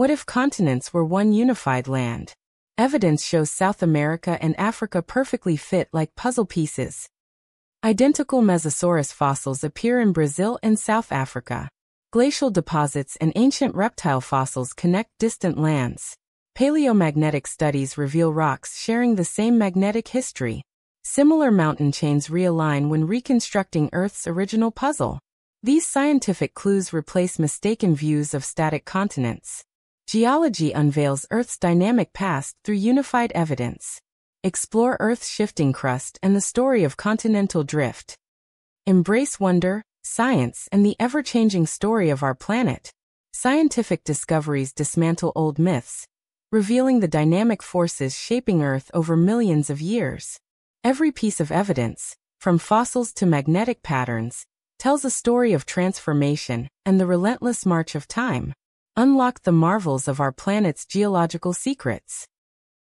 What if continents were one unified land? Evidence shows South America and Africa perfectly fit like puzzle pieces. Identical Mesosaurus fossils appear in Brazil and South Africa. Glacial deposits and ancient reptile fossils connect distant lands. Paleomagnetic studies reveal rocks sharing the same magnetic history. Similar mountain chains realign when reconstructing Earth's original puzzle. These scientific clues replace mistaken views of static continents. Geology unveils Earth's dynamic past through unified evidence. Explore Earth's shifting crust and the story of continental drift. Embrace wonder, science, and the ever-changing story of our planet. Scientific discoveries dismantle old myths, revealing the dynamic forces shaping Earth over millions of years. Every piece of evidence, from fossils to magnetic patterns, tells a story of transformation and the relentless march of time. Unlock the marvels of our planet's geological secrets.